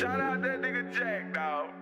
Shout out that nigga Jack, dog.